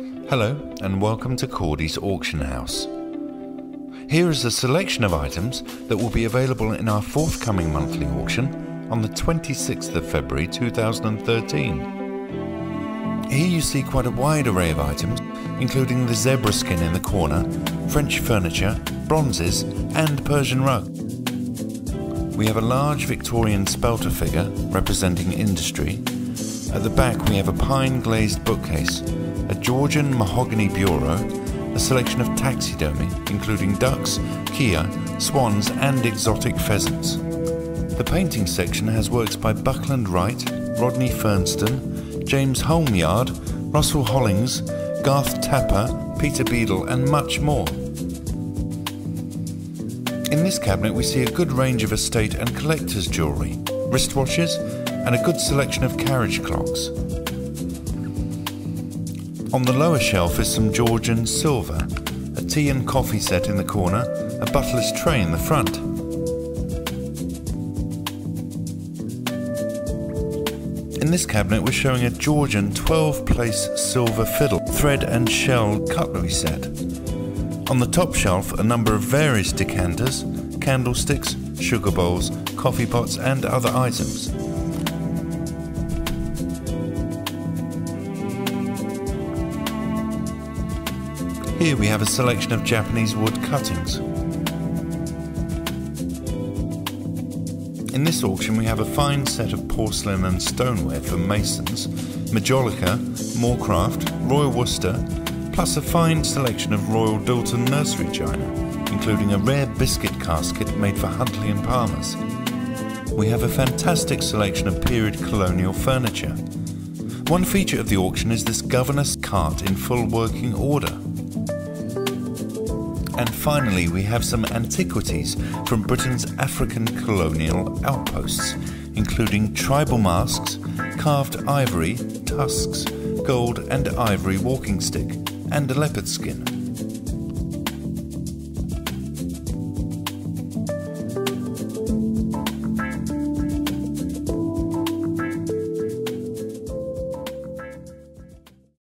Hello, and welcome to Cordy's Auction House. Here is a selection of items that will be available in our forthcoming monthly auction on the 26th of February 2013. Here you see quite a wide array of items, including the zebra skin in the corner, French furniture, bronzes, and Persian rug. We have a large Victorian spelter figure representing industry. At the back we have a pine glazed bookcase, a Georgian mahogany bureau, a selection of taxidermy, including ducks, kea, swans, and exotic pheasants. The painting section has works by Buckland Wright, Rodney Fumpston, James Holmyard, Russell Hollings, Garth Tapper, Peter Beadle, and much more. In this cabinet, we see a good range of estate and collector's jewellery, wristwatches, and a good selection of carriage clocks. On the lower shelf is some Georgian silver, a tea and coffee set in the corner, a butler's tray in the front. In this cabinet, we're showing a Georgian 12 place silver fiddle, thread and shell cutlery set. On the top shelf, a number of various decanters, candlesticks, sugar bowls, coffee pots, and other items. Here we have a selection of Japanese wood cuttings. In this auction we have a fine set of porcelain and stoneware for masons, Majolica, Moorcroft, Royal Worcester, plus a fine selection of Royal Doulton nursery china, including a rare biscuit casket made for Huntley and Palmer's. We have a fantastic selection of period colonial furniture. One feature of the auction is this governess cart in full working order. And finally, we have some antiquities from Britain's African colonial outposts, including tribal masks, carved ivory, tusks, gold and ivory walking stick, and a leopard skin.